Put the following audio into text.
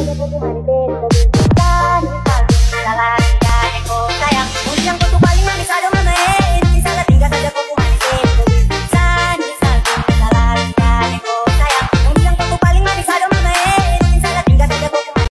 I don't Thank you.